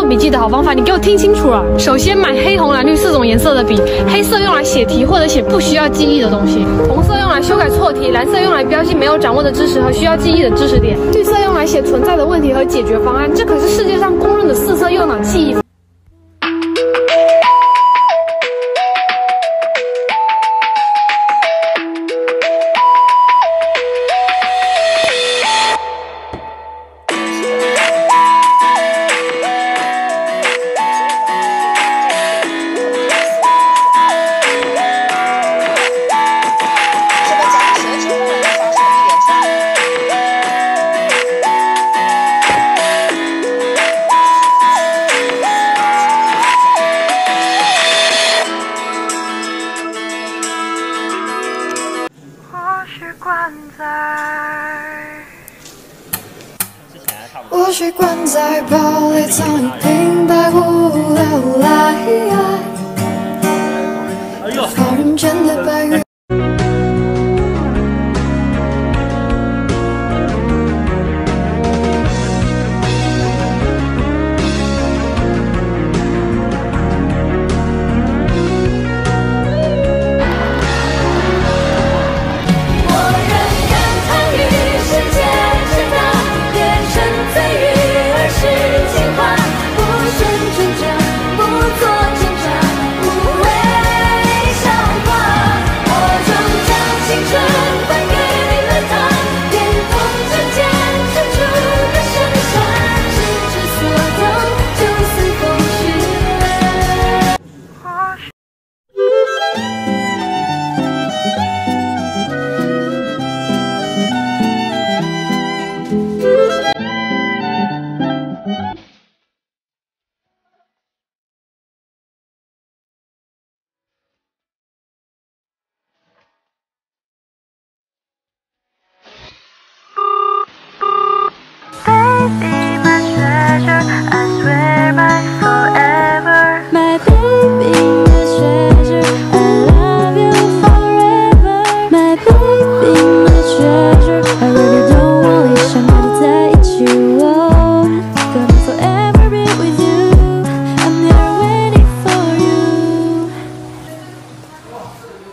做笔记的好方法，你给我听清楚了。首先买黑、红、蓝、绿四种颜色的笔，黑色用来写题或者写不需要记忆的东西，红色用来修改错题，蓝色用来标记没有掌握的知识和需要记忆的知识点，绿色用来写存在的问题和解决方案。这可是世界上公认的四色右脑记忆或许关在。我习惯在包里藏一瓶白雾流来，